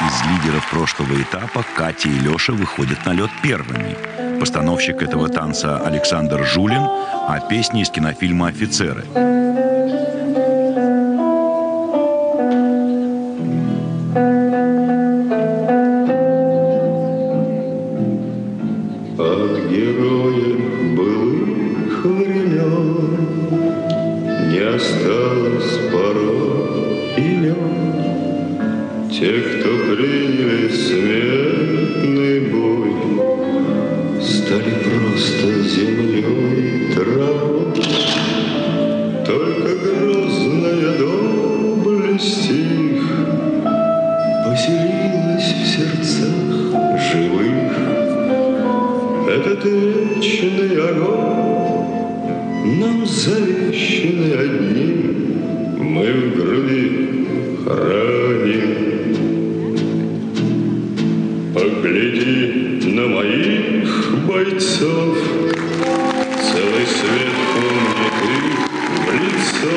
Из лидеров прошлого этапа Катя и Леша выходят на лед первыми. Постановщик этого танца Александр Жулин, а песни из кинофильма «Офицеры». Осталось порой Тех, кто приняли смертный бой Стали просто землей травой. Только грозная доблесть их Поселилась в сердцах живых. Этот вечный огонь Нам завещаны одним Мы в груди храним Погляди на моих бойцов. Целый свет помнит их в лицо.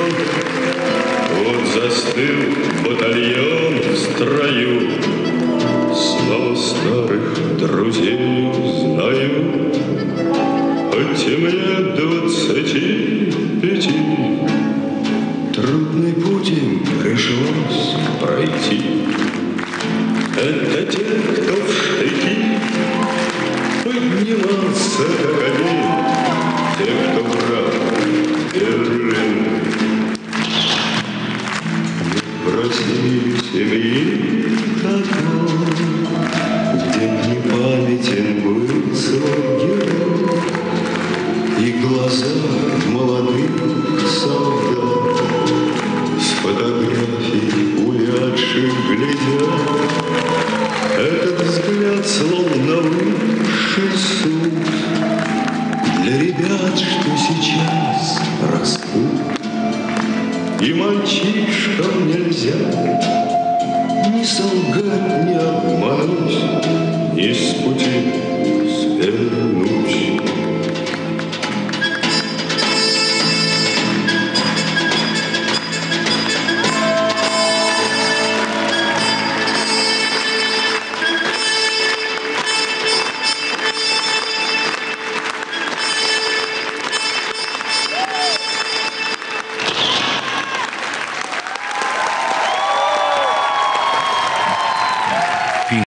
Вот застыл батальон в строю. Снова старых друзей узнаю Хоть и мне двадцати пяти Трудный путь им пришлось пройти. Это те, семьи такой, Где не памятен был свой герой, И глаза молодых солдат С фотографий увядших глядят. Этот взгляд словно высший суд И мальчишкам нельзя Ни солгать, ни обмануть Ни с пути